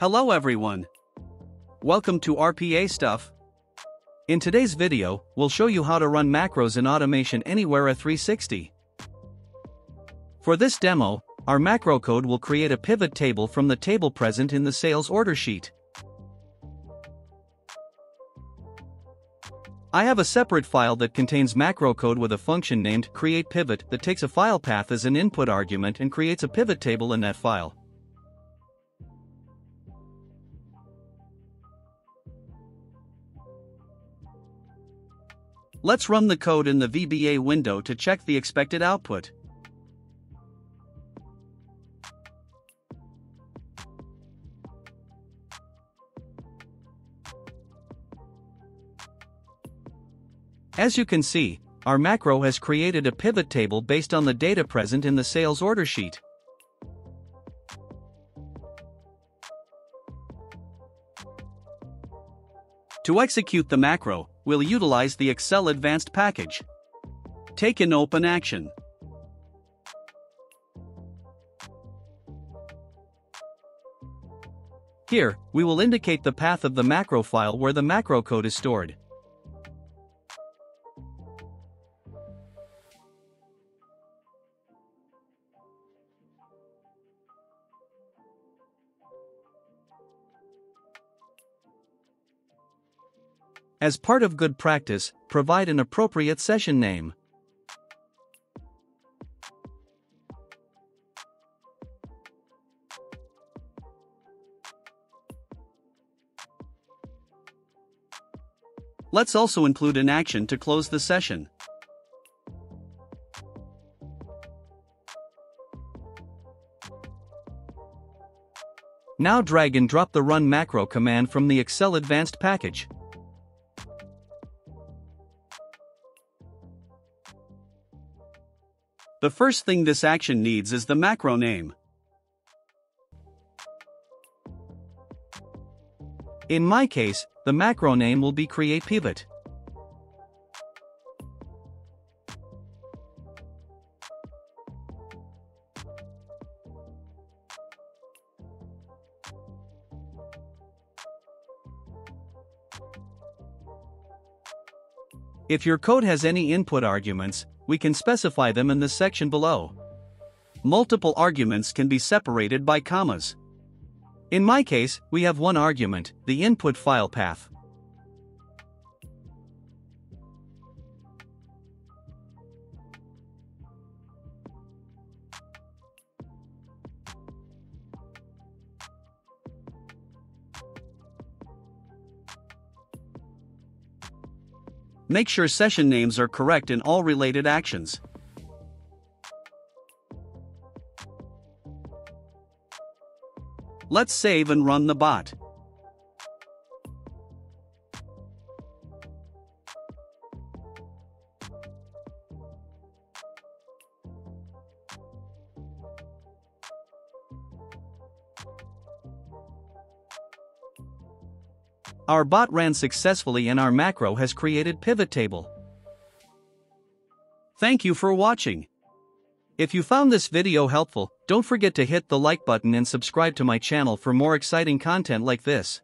Hello everyone. Welcome to RPA Stuff. In today's video, we'll show you how to run macros in Automation Anywhere 360. For this demo, our macro code will create a pivot table from the table present in the sales order sheet. I have a separate file that contains macro code with a function named createPivot that takes a file path as an input argument and creates a pivot table in that file. Let's run the code in the VBA window to check the expected output. As you can see, our macro has created a pivot table based on the data present in the sales order sheet. To execute the macro, we'll utilize the Excel Advanced package. Take an open action. Here, we will indicate the path of the macro file where the macro code is stored. As part of good practice, provide an appropriate session name. Let's also include an action to close the session. Now drag and drop the run macro command from the Excel Advanced package. The first thing this action needs is the macro name. In my case, the macro name will be createPivot. If your code has any input arguments, we can specify them in the section below. Multiple arguments can be separated by commas. In my case, we have one argument, the input file path. Make sure session names are correct in all related actions. Let's save and run the bot. Our bot ran successfully and our macro has created pivot table. Thank you for watching. If you found this video helpful, don't forget to hit the like button and subscribe to my channel for more exciting content like this.